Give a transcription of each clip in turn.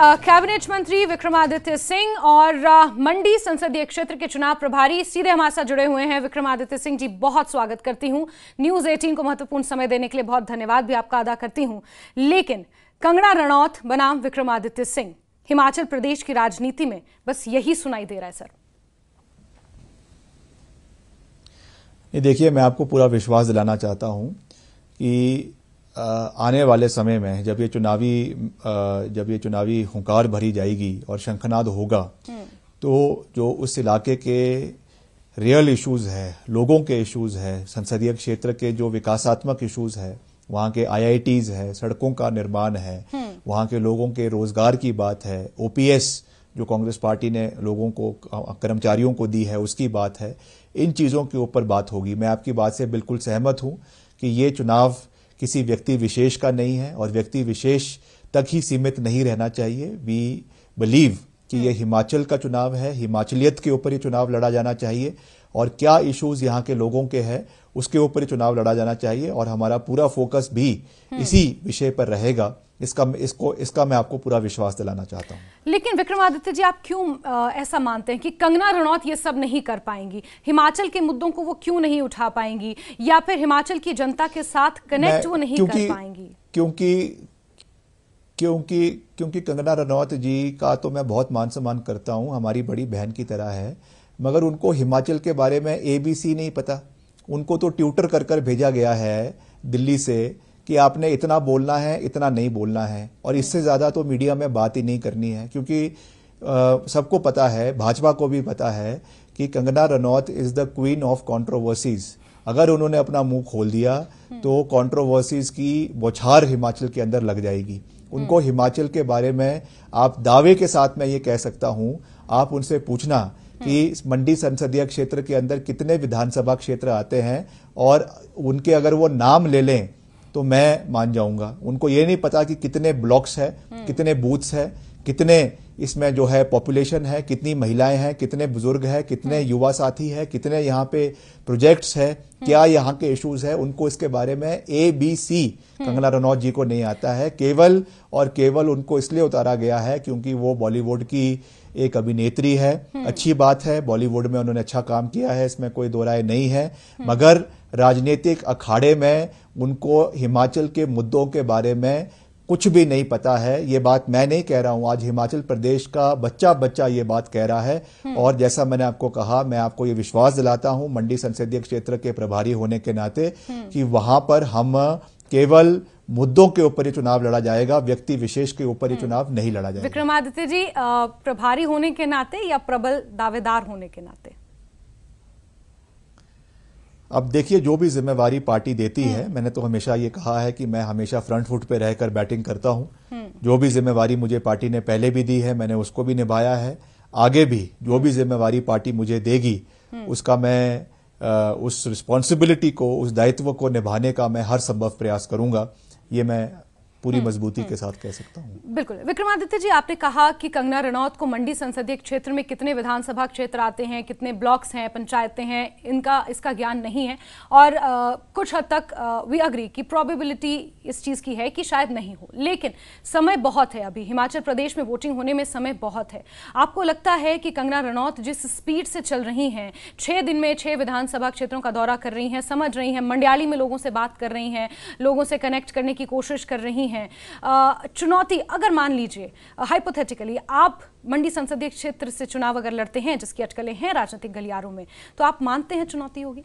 Cabinet मंत्री विक्रमादित्य सिंह और मंडी संसदीय क्षेत्र के चुनाव प्रभारी सीधे हमारे साथ जुड़े हुए हैं। विक्रमादित्य सिंह जी, बहुत स्वागत करती हूँ। न्यूज़ 18 को महत्वपूर्ण समय देने के लिए बहुत धन्यवाद भी आपका अदा करती हूँ। लेकिन कंगना रणौत बनाम विक्रमादित्य सिंह। हिमाचल प्रदेश की राजनीति में बस यही सुनाई दे रहा है, सर। देखिए, मैं आपको पूरा विश्वास दिलाना चाहता हूँ कि आने वाले समय में जब ये चुनावी जब ये चुनावी हुंकार भरी जाएगी और शंखनाद होगा तो जो उस इलाके के रियल इश्यूज़ है लोगों के इश्यूज़ है संसदीय क्षेत्र के जो विकासात्मक इश्यूज़ है वहाँ के आईआईटीज है सड़कों का निर्माण है वहाँ के लोगों के रोज़गार की बात है ओपीएस जो कांग्रेस पार्टी ने लोगों को कर्मचारियों को दी है उसकी बात है इन चीज़ों के ऊपर बात होगी। मैं आपकी बात से बिल्कुल सहमत हूँ कि ये चुनाव किसी व्यक्ति विशेष का नहीं है और व्यक्ति विशेष तक ही सीमित नहीं रहना चाहिए। वी बिलीव कि ये हिमाचल का चुनाव है हिमाचलियत के ऊपर ये चुनाव लड़ा जाना चाहिए और क्या इश्यूज़ यहाँ के लोगों के हैं उसके ऊपर चुनाव लड़ा जाना चाहिए और हमारा पूरा फोकस भी इसी विषय पर रहेगा। इसका इसको इसका मैं आपको पूरा विश्वास दिलाना चाहता हूँ। लेकिन विक्रमादित्य जी आप क्यों आ, ऐसा मानते हैं कि कंगना रनौत ये सब नहीं कर पाएँगी? हिमाचल के मुद्दों को वो क्यों नहीं उठा पाएँगी? या फिर हिमाचल की जनता के साथ कनेक्ट वो नहीं कर पाएँगी? क्योंकि क्योंकि क्योंकि कंगना रनौत जी का तो मैं बहुत मान सम्मान करता हूँ हमारी बड़ी बहन की तरह है। मगर उनको हिमाचल के बारे में एबीसी नहीं पता। उनको तो ट्यूटर कर कर भेजा गया है दिल्ली से। कि आपने इतना बोलना है इतना नहीं बोलना है। और इससे ज़्यादा तो मीडिया में बात ही नहीं करनी है क्योंकि सबको पता है भाजपा को भी पता है कि Kangana Ranaut is the queen of controversies अगर उन्होंने अपना मुँह खोल दिया तो कॉन्ट्रोवर्सीज की बौछार हिमाचल के अंदर लग जाएगी। उनको हिमाचल के बारे में आप दावे के साथ मैं ये कह सकता हूँ आप उनसे पूछना कि मंडी संसदीय क्षेत्र के अंदर कितने विधानसभा क्षेत्र आते हैं और उनके अगर वो नाम ले लें तो मैं मान जाऊँगा। उनको ये नहीं पता कि कितने ब्लॉक्स है हम्म। कितने बूथ्स है कितने इसमें जो है पॉपुलेशन है कितनी महिलाएँ हैं कितने बुज़ुर्ग हैं कितने हम्म। युवा साथी है कितने यहाँ पे प्रोजेक्ट्स है हम्म। क्या यहाँ के इश्यूज़ है उनको इसके बारे में A B C Kangana Ranaut ji को नहीं आता है। केवल और केवल उनको इसलिए उतारा गया है क्योंकि वो बॉलीवुड की एक अभिनेत्री है। अच्छी बात है बॉलीवुड में उन्होंने अच्छा काम किया है इसमें कोई दो राय नहीं है। मगर राजनीतिक अखाड़े में उनको हिमाचल के मुद्दों के बारे में कुछ भी नहीं पता है ये बात मैं नहीं कह रहा हूँ आज हिमाचल प्रदेश का बच्चा बच्चा ये बात कह रहा है हम्म। और जैसा मैंने आपको कहा मैं आपको ये विश्वास दिलाता हूँ मंडी संसदीय क्षेत्र के प्रभारी होने के नाते हम्म। कि वहाँ पर हम केवल मुद्दों के ऊपर ही चुनाव लड़ा जाएगा व्यक्ति विशेष के ऊपर ही हम्म। चुनाव नहीं लड़ा जाएगा विक्रमादित्य जी प्रभारी होने के नाते या प्रबल दावेदार होने के नाते अब देखिए जो भी जिम्मेवारी पार्टी देती है। मैंने तो हमेशा ये कहा है कि मैं हमेशा फ्रंट फुट पे रहकर बैटिंग करता हूँ हम्म। जो भी जिम्मेवारी मुझे पार्टी ने पहले भी दी है मैंने उसको भी निभाया है आगे भी जो भी जिम्मेवारी पार्टी मुझे देगी हम्म। उसका मैं आ, उस रिस्पॉन्सिबिलिटी को उस दायित्व को निभाने का मैं हर संभव प्रयास करूँगा ये मैं पूरी हम्म, मजबूती के हम्म। साथ कह सकता हूँ। बिल्कुल। विक्रमादित्य जी आपने कहा कि कंगना रनौत को मंडी संसदीय क्षेत्र में कितने विधानसभा क्षेत्र आते हैं कितने ब्लॉक्स हैं पंचायतें हैं इनका इसका ज्ञान नहीं है। और आ, कुछ हद तक वी अग्री कि प्रोबेबिलिटी इस चीज़ की है कि शायद नहीं हो। लेकिन समय बहुत है अभी। हिमाचल प्रदेश में वोटिंग होने में समय बहुत है। आपको लगता है कि कंगना रनौत जिस स्पीड से चल रही हैं छः दिन में छः विधानसभा क्षेत्रों का दौरा कर रही हैं समझ रही हैं मंडियाली में लोगों से बात कर रही हैं लोगों से कनेक्ट करने की कोशिश कर रही हैं चुनौती अगर मान लीजिए हाइपोथेटिकली आप मंडी संसदीय क्षेत्र से चुनाव अगर लड़ते हैं जिसकी अटकलें हैं राजनीतिक गलियारों में तो आप मानते हैं चुनौती होगी?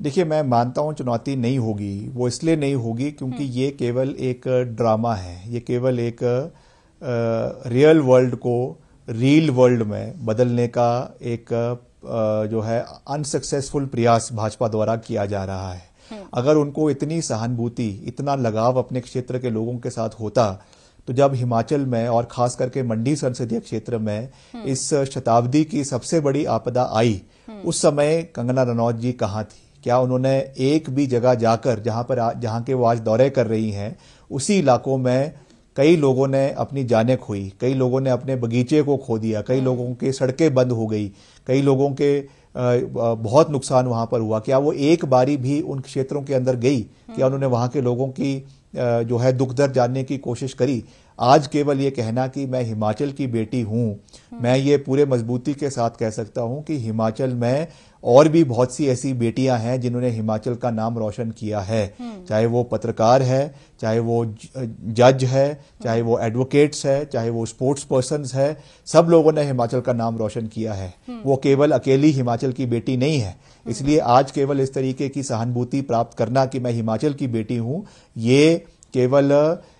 देखिए मैं मानता हूँ चुनौती नहीं होगी वो इसलिए नहीं होगी क्योंकि हम्म। ये केवल एक ड्रामा है ये केवल एक रियल वर्ल्ड को रील वर्ल्ड में बदलने का एक जो है अनसक्सेसफुल प्रयास भाजपा द्वारा किया जा रहा है। अगर उनको इतनी सहानुभूति इतना लगाव अपने क्षेत्र के लोगों के साथ होता तो जब हिमाचल में और खास करके मंडी संसदीय क्षेत्र में हम्म। इस शताब्दी की सबसे बड़ी आपदा आई हम्म। उस समय कंगना रनौत जी कहाँ थी क्या उन्होंने एक भी जगह जाकर जहाँ पर जहाँ के वो आज दौरे कर रही हैं उसी इलाकों में कई लोगों ने अपनी जानें खोई कई लोगों ने अपने बगीचे को खो दिया कई हम्म। लोगों के सड़कें बंद हो गई कई लोगों के बहुत नुकसान वहाँ पर हुआ। क्या वो एक बारी भी उन क्षेत्रों के अंदर गई क्या उन्होंने वहाँ के लोगों की जो है दुख दर्द जानने की कोशिश करी? आज केवल ये कहना कि मैं हिमाचल की बेटी हूँ। मैं ये पूरे मजबूती के साथ कह सकता हूँ कि हिमाचल में और भी बहुत सी ऐसी बेटियाँ हैं जिन्होंने हिमाचल का नाम रोशन किया है। चाहे वो पत्रकार है चाहे वो जज है चाहे वो एडवोकेट्स है चाहे वो स्पोर्ट्स पर्सन है सब लोगों ने हिमाचल का नाम रोशन किया है। वो केवल अकेली हिमाचल की बेटी नहीं है। इसलिए आज केवल इस तरीके की सहानुभूति प्राप्त करना कि मैं हिमाचल की बेटी हूँ ये केवल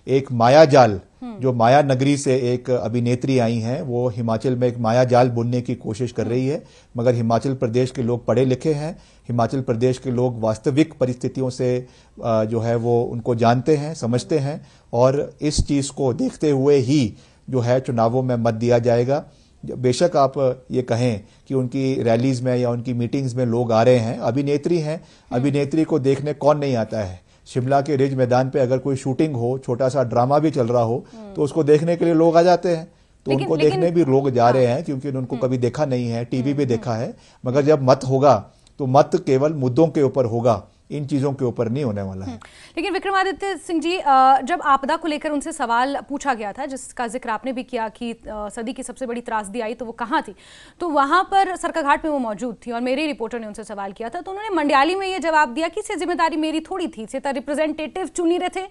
एक माया जाल जो माया नगरी से एक अभिनेत्री आई हैं वो हिमाचल में एक माया जाल बुनने की कोशिश कर रही है मगर हिमाचल प्रदेश के लोग पढ़े लिखे हैं हिमाचल प्रदेश के लोग वास्तविक परिस्थितियों से जो है वो उनको जानते हैं समझते हैं और इस चीज़ को देखते हुए ही जो है चुनावों में मत दिया जाएगा। बेशक आप ये कहें कि उनकी रैलीज में या उनकी मीटिंग्स में लोग आ रहे हैं अभिनेत्री हैं अभिनेत्री को देखने कौन नहीं आता है? शिमला के रिज मैदान पे अगर कोई शूटिंग हो छोटा सा ड्रामा भी चल रहा हो तो उसको देखने के लिए लोग आ जाते हैं। तो लेकिन, उनको लेकिन, देखने भी लोग जा रहे हाँ। हैं क्योंकि उनको कभी देखा नहीं है टीवी पे देखा है। मगर जब मत होगा तो मत केवल मुद्दों के ऊपर होगा। इन चीज़ों के ऊपर नहीं होने वाला है। हम्म। लेकिन विक्रमादित्य सिंह जी जब आपदा को लेकर उनसे सवाल पूछा गया था, जिसका ज़िक्र आपने भी किया कि सदी की सबसे बड़ी त्रासदी आई तो वो कहाँ थी? तो वहाँ पर सरकाघाट में वो मौजूद थी और मेरे रिपोर्टर ने उनसे सवाल किया था तो उन्होंने मंडियाली में ये जवाब दिया कि ज़िम्मेदारी मेरी थोड़ी थी से रिप्रेजेंटेटिव चुनी रहे थे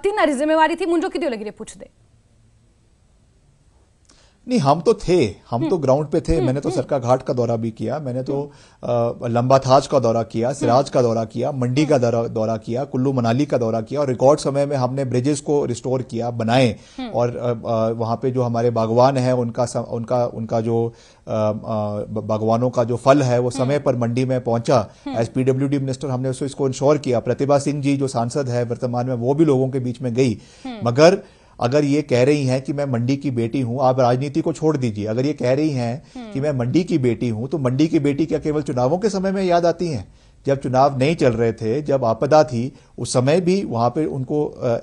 तीन जिम्मेवारी थी मुझे क्यों लगी रहे, पूछ दे। नहीं हम तो थे हम तो ग्राउंड पे थे। मैंने तो सरका घाट का दौरा भी किया मैंने तो लंबा थाज का दौरा किया सिराज का दौरा किया मंडी का दौरा दौरा किया कुल्लू मनाली का दौरा किया और रिकॉर्ड समय में हमने ब्रिजेस को रिस्टोर किया बनाए। और वहाँ पे जो हमारे बागवान है उनका उनका उनका जो बागवानों का जो फल है वो समय पर मंडी में पहुँचा। एज पीडब्ल्यूडी मिनिस्टर हमने उसको इसको इंश्योर किया। प्रतिभा सिंह जी जो सांसद है वर्तमान में वो भी लोगों के बीच में गई। मगर अगर ये कह रही हैं कि मैं मंडी की बेटी हूँ आप राजनीति को छोड़ दीजिए। अगर ये कह रही हैं कि मैं मंडी की बेटी हूँ तो मंडी की बेटी क्या केवल चुनावों के समय में याद आती हैं? जब चुनाव नहीं चल रहे थे जब आपदा थी उस समय भी वहाँ पे उनको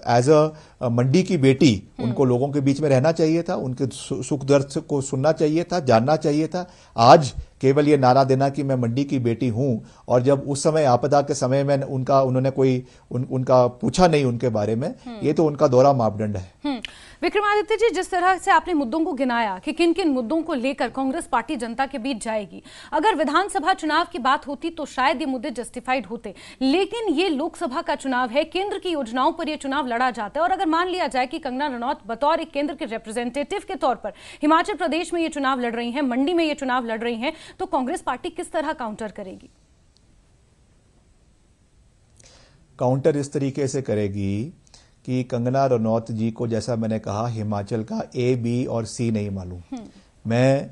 एज अ मंडी की बेटी उनको लोगों के बीच में रहना चाहिए था उनके सुख दर्द को सुनना चाहिए था जानना चाहिए था। आज केवल ये नारा देना कि मैं मंडी की बेटी हूँ और जब उस समय आपदा के समय में उनका उन्होंने कोई उन, उनका पूछा नहीं उनके बारे में हम्म। ये तो उनका दोहरा मापदंड है हम्म। विक्रमादित्य जी, जिस तरह से आपने मुद्दों को गिनाया कि किन किन मुद्दों को लेकर कांग्रेस पार्टी जनता के बीच जाएगी, अगर विधानसभा चुनाव की बात होती तो शायद ये मुद्दे जस्टिफाइड होते। लेकिन ये लोकसभा का चुनाव है, केंद्र की योजनाओं पर यह चुनाव लड़ा जाता है। और अगर मान लिया जाए कि कंगना रनौत बतौर एक केंद्र के रिप्रेजेंटेटिव के तौर पर हिमाचल प्रदेश में ये चुनाव लड़ रही है, मंडी में ये चुनाव लड़ रही है तो कांग्रेस पार्टी किस तरह काउंटर करेगी? काउंटर इस तरीके से करेगी कि कंगना रनौत जी को जैसा मैंने कहा हिमाचल का ए बी और सी नहीं मालूम हम्म। मैं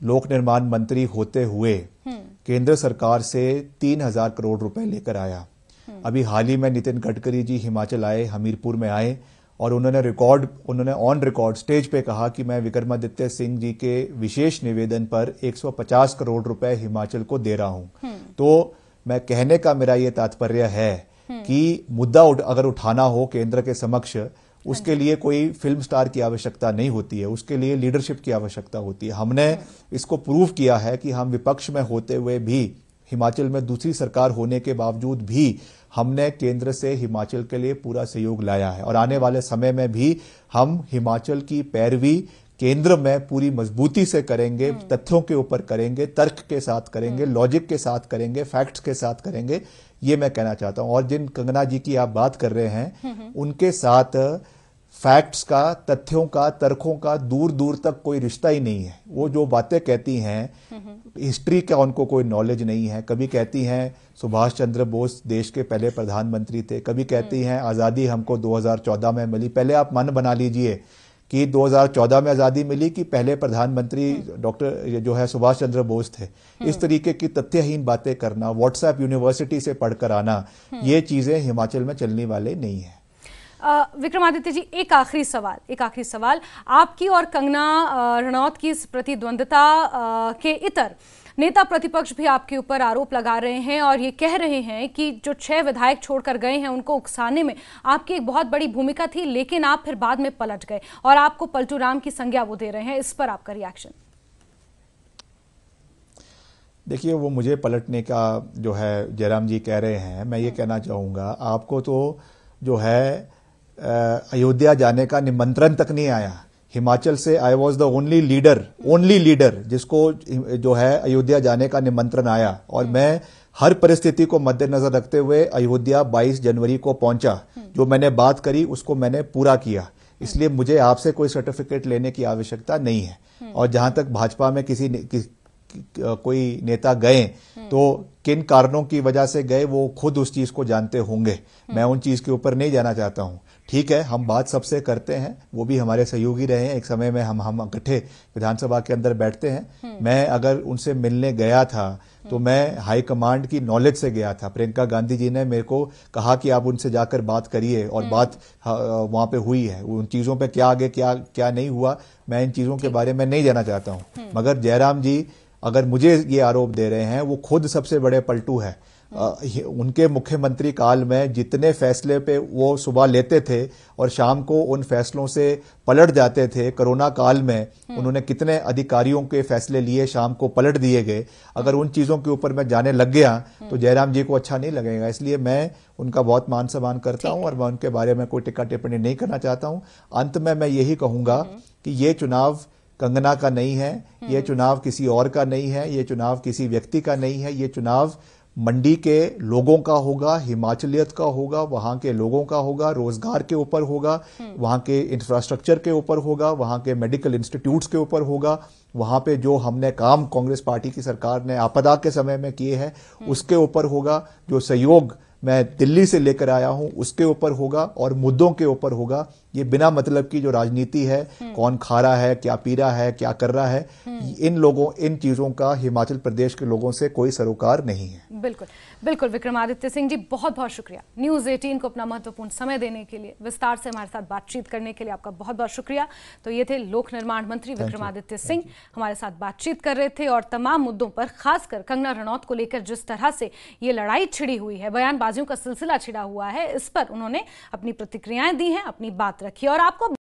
लोक निर्माण मंत्री होते हुए हम्म। केंद्र सरकार से तीन हज़ार करोड़ रुपए लेकर आया हम्म। अभी हाल ही में नितिन गडकरी जी हिमाचल आए हमीरपुर में आए और उन्होंने रिकॉर्ड उन्होंने ऑन रिकॉर्ड स्टेज पे कहा कि मैं विक्रमादित्य सिंह जी के विशेष निवेदन पर 150 करोड़ रुपए हिमाचल को दे रहा हूँ तो मैं कहने का मेरा ये तात्पर्य है कि मुद्दा उठ, अगर उठाना हो केंद्र के समक्ष उसके लिए कोई फ़िल्म स्टार की आवश्यकता नहीं होती है। उसके लिए लीडरशिप की आवश्यकता होती है। हमने इसको प्रूव किया है कि हम विपक्ष में होते हुए भी हिमाचल में दूसरी सरकार होने के बावजूद भी हमने केंद्र से हिमाचल के लिए पूरा सहयोग लाया है। और आने वाले समय में भी हम हिमाचल की पैरवी केंद्र में पूरी मजबूती से करेंगे हम्म। तथ्यों के ऊपर करेंगे तर्क के साथ करेंगे लॉजिक हम्म। के साथ करेंगे फैक्ट्स के साथ करेंगे ये मैं कहना चाहता हूँ। और जिन कंगना जी की आप बात कर रहे हैं हम्म, उनके साथ फैक्ट्स का तथ्यों का तर्कों का दूर दूर तक कोई रिश्ता ही नहीं है। वो जो बातें कहती हैं हिस्ट्री का उनको कोई नॉलेज नहीं है। कभी कहती हैं सुभाष चंद्र बोस देश के पहले प्रधानमंत्री थे। कभी कहती हैं आज़ादी हमको 2014 में मिली पहले आप मन बना लीजिए। कि 2014 में आज़ादी मिली कि पहले प्रधानमंत्री डॉक्टर जो है सुभाष चंद्र बोस थे। इस तरीके की तथ्यहीन बातें करना व्हाट्सएप यूनिवर्सिटी से पढ़कर आना ये चीज़ें हिमाचल में चलने वाले नहीं है। विक्रमादित्य जी एक आखिरी सवाल एक आखिरी सवाल। आपकी और कंगना रणौत की इस प्रतिद्वंदता के इतर नेता प्रतिपक्ष भी आपके ऊपर आरोप लगा रहे हैं और ये कह रहे हैं कि जो छह विधायक छोड़कर गए हैं उनको उकसाने में आपकी एक बहुत बड़ी भूमिका थी लेकिन आप फिर बाद में पलट गए और आपको पलटू राम की संज्ञा वो दे रहे हैं। इस पर आपका रिएक्शन देखिए वो मुझे पलटने का जो है जयराम जी कह रहे हैं मैं ये कहना चाहूँगा आपको तो जो है अयोध्या जाने का निमंत्रण तक नहीं आया। हिमाचल से I was the only leader only leader जिसको जो है अयोध्या जाने का निमंत्रण आया। और मैं हर परिस्थिति को मद्देनजर रखते हुए अयोध्या 22 जनवरी को पहुँचा। जो मैंने बात करी उसको मैंने पूरा किया। इसलिए मुझे आपसे कोई सर्टिफिकेट लेने की आवश्यकता नहीं है। और जहाँ तक भाजपा में किसी कि, कोई नेता गए तो किन कारणों की वजह से गए वो खुद उस चीज़ को जानते होंगे। मैं उन चीज़ के ऊपर नहीं जाना चाहता हूँ। ठीक है हम बात सबसे करते हैं वो भी हमारे सहयोगी रहे हैं एक समय में हम हम इकट्ठे विधानसभा के अंदर बैठते हैं। हम्म। मैं अगर उनसे मिलने गया था तो हम्म। मैं हाई कमांड की नॉलेज से गया था। प्रियंका गांधी जी ने मेरे को कहा कि आप उनसे जाकर बात करिए और हम्म। बात वहाँ पे हुई है। उन चीज़ों पे क्या आगे क्या क्या नहीं हुआ मैं इन चीज़ों के बारे में नहीं जाना चाहता हूँ। मगर जयराम जी अगर मुझे ये आरोप दे रहे हैं वो खुद सबसे बड़े पलटू है। उनके मुख्यमंत्री काल में जितने फैसले पे वो सुबह लेते थे और शाम को उन फैसलों से पलट जाते थे कोरोना काल में हम्म। उन्होंने कितने अधिकारियों के फैसले लिए शाम को पलट दिए गए अगर उन चीज़ों के ऊपर मैं जाने लग गया तो हम्म। जयराम जी को अच्छा नहीं लगेगा इसलिए मैं उनका बहुत मान सम्मान करता हूँ और मैं उनके बारे में कोई टिक्का टिप्पणी नहीं करना चाहता हूँ अंत में मैं यही कहूँगा हम्म। कि ये चुनाव कंगना का नहीं है ये चुनाव किसी और का नहीं है ये चुनाव किसी व्यक्ति का नहीं है ये चुनाव मंडी के लोगों का होगा हिमाचलियत का होगा वहाँ के लोगों का होगा रोज़गार के ऊपर होगा हम्म। वहाँ के इंफ्रास्ट्रक्चर के ऊपर होगा वहाँ के मेडिकल इंस्टीट्यूट्स के ऊपर होगा वहाँ पे जो हमने काम कांग्रेस पार्टी की सरकार ने आपदा के समय में किए हैं हम्म। उसके ऊपर होगा जो सहयोग मैं दिल्ली से लेकर आया हूँ उसके ऊपर होगा और मुद्दों के ऊपर होगा ये बिना मतलब की जो राजनीति है हम्म। कौन खा रहा है क्या पी रहा है क्या कर रहा है। इन लोगों इन चीज़ों का हिमाचल प्रदेश के लोगों से कोई सरोकार नहीं है बिल्कुल बिल्कुल विक्रमादित्य सिंह जी बहुत बहुत शुक्रिया। न्यूज़ 18 को अपना महत्वपूर्ण समय देने के लिए विस्तार से हमारे साथ बातचीत करने के लिए आपका बहुत बहुत शुक्रिया। तो ये थे लोक निर्माण मंत्री विक्रमादित्य सिंह। हमारे साथ बातचीत कर रहे थे और तमाम मुद्दों पर खासकर कंगना रनौत को लेकर जिस तरह से ये लड़ाई छिड़ी हुई है बयानबाजियों का सिलसिला छिड़ा हुआ है इस पर उन्होंने अपनी प्रतिक्रियाएँ दी हैं अपनी बात रखी और आपको